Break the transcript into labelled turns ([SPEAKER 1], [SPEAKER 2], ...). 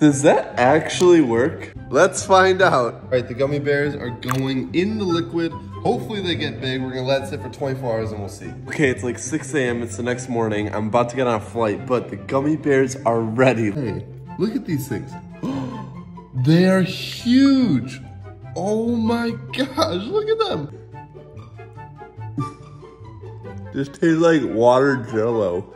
[SPEAKER 1] Does that actually work? Let's find out. All right, the gummy bears are going in the liquid. Hopefully they get big. We're gonna let it sit for 24 hours and we'll see. Okay, it's like 6 a.m. It's the next morning. I'm about to get on a flight, but the gummy bears are ready. Hey, look at these things they are huge. Oh my gosh, look at them. this tastes like water jello.